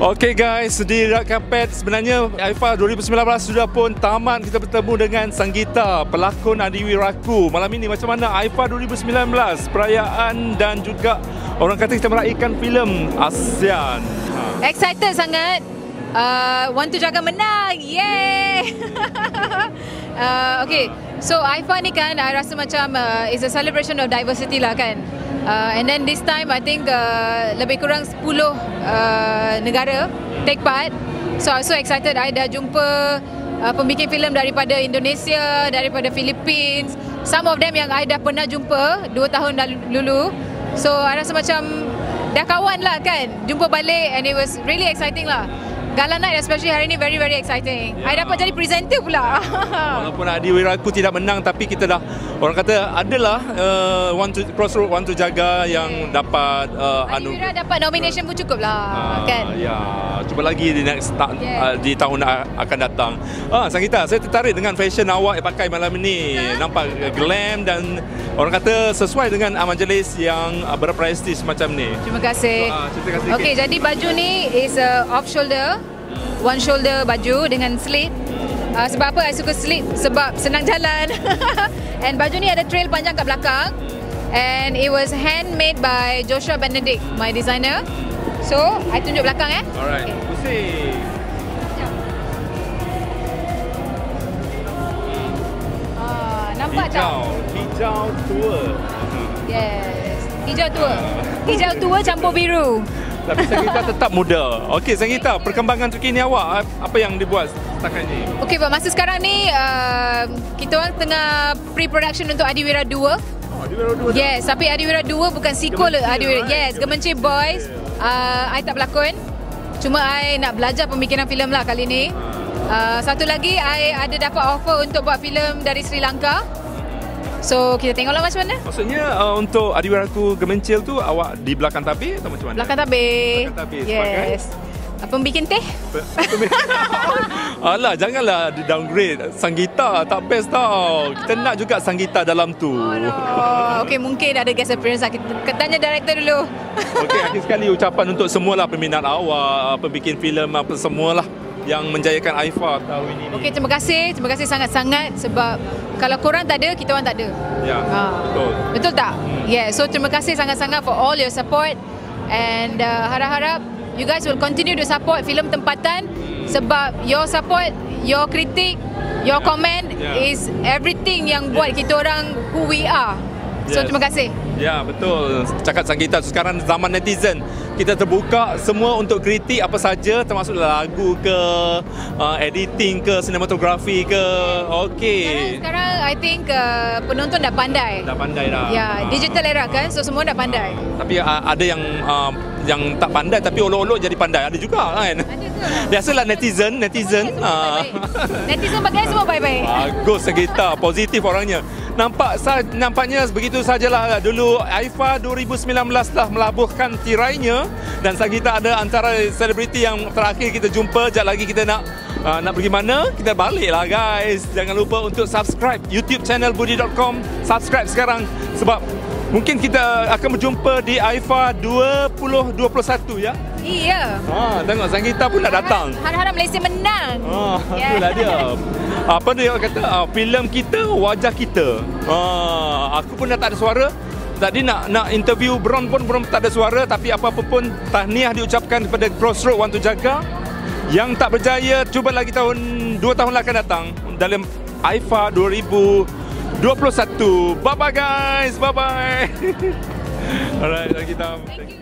Okey guys, di Red Carpet sebenarnya AIFA 2019 sudah pun tamat kita bertemu dengan Sanggita, pelakon Adiwi Raku. Malam ini macam mana AIFA 2019 perayaan dan juga orang kata kita meraihkan filem ASEAN. Ha. Excited sangat. Uh, want to jaga menang. Yay! uh, okay. So AIFA ni kan I rasa macam uh, is a celebration of diversity lah kan. Uh, and then this time I think uh, lebih kurang 10 uh, negara take part. So I so excited I dah jumpa uh, pembikin filem daripada Indonesia, daripada Philippines. Some of them yang I dah pernah jumpa 2 tahun dulu. So I rasa macam dah kawan lah kan. Jumpa balik and it was really exciting lah. Gala Night especially hari ni very very exciting. Yeah. I dapat jadi presenter pula. Walaupun Adi Wiraku tidak menang tapi kita dah orang kata adalah uh, one to crossroad one to jaga yang dapat uh, anu Wira dapat nomination pun cukup lah uh, kan. Ya, yeah. cuba lagi di next ta- yeah. uh, di tahun akan datang. Ah, Sangita, saya tertarik dengan fashion awak yang pakai malam ini. Yeah. Nampak glam dan orang kata sesuai dengan uh, majlis yang uh, berprestij macam ni. Terima kasih. So, uh, terima kasih. Okey, jadi baju ni is a off shoulder one shoulder baju dengan slit. Uh, sebab apa I suka slit? Sebab senang jalan. And baju ni ada trail panjang kat belakang. And it was handmade by Joshua Benedict, my designer. So, I tunjuk belakang eh. Alright. Okay. Pusing. Ah, nampak hijau. tak? Hijau tua. Yes. Hijau tua. Hijau tua campur biru. Tapi Sanggita tetap muda. Okey, Sanggita, perkembangan terkini awak apa yang dibuat setakat ini? Okey, Pak. Masa sekarang ni uh, kita orang tengah pre-production untuk Adiwira 2. Oh, Adiwira 2. Yes, dah. tapi Adiwira 2 bukan sequel Adiwira. Right? Yes, Gemencir Boys. Uh, I tak berlakon. Cuma I nak belajar pemikiran filem lah kali ni. Uh, satu lagi, I ada dapat offer untuk buat filem dari Sri Lanka. So kita tengoklah macam mana. Maksudnya uh, untuk Adiwiraku Gemencil tu awak di belakang tabir atau macam mana? Belakang tabir. Belakang tabir. Yes. Apa bikin teh? Alah, janganlah di downgrade. Sanggita tak best tau. Kita nak juga Sanggita dalam tu. Oh, no. okay, mungkin ada guest appearance lah. Kita tanya director dulu. okay, akhir sekali ucapan untuk semualah peminat awak, pembikin filem apa semualah yang menjayakan AIFA tahun ini. Okey, terima kasih. Terima kasih sangat-sangat sebab kalau korang tak ada, kita orang tak ada. Ya, ha. betul. Betul tak? Hmm. Yeah, so terima kasih sangat-sangat for all your support and uh, harap-harap you guys will continue to support filem tempatan sebab your support, your kritik, your yeah. comment yeah. is everything yang buat kita orang who we are. So yes. terima kasih. Ya betul. Cakap Sanggita sekarang zaman netizen kita terbuka semua untuk kritik apa saja termasuk lagu ke uh, editing ke sinematografi ke. Okey. Sekarang, sekarang I think uh, penonton dah pandai. Dah pandai dah. Ya, uh, digital era kan so semua dah pandai. Uh, tapi uh, ada yang uh, yang tak pandai tapi olok-olok jadi pandai ada juga kan. Ada ke? Biasalah netizen, netizen. Uh. Netizen bagai semua baik-baik. Bagus Sanggita, positif orangnya nampak nampaknya begitu sajalah dulu AIFA 2019 telah melabuhkan tirainya dan kita ada antara selebriti yang terakhir kita jumpa jap lagi kita nak uh, nak pergi mana kita baliklah guys jangan lupa untuk subscribe YouTube channel budi.com subscribe sekarang sebab mungkin kita akan berjumpa di AIFA 2021 ya Iya. Ha, tengok Sanggita pun nak datang. Harap-harap Malaysia menang. Ha, yeah. itulah dia. apa dia kata uh, filem kita wajah kita uh, aku pun dah tak ada suara tadi nak nak interview Bron pun belum tak ada suara tapi apa-apa pun tahniah diucapkan kepada Crossroad Want to Jaga yang tak berjaya cuba lagi tahun 2 tahun akan datang dalam AIFA 2021 bye bye guys. Bye bye alright kita thank you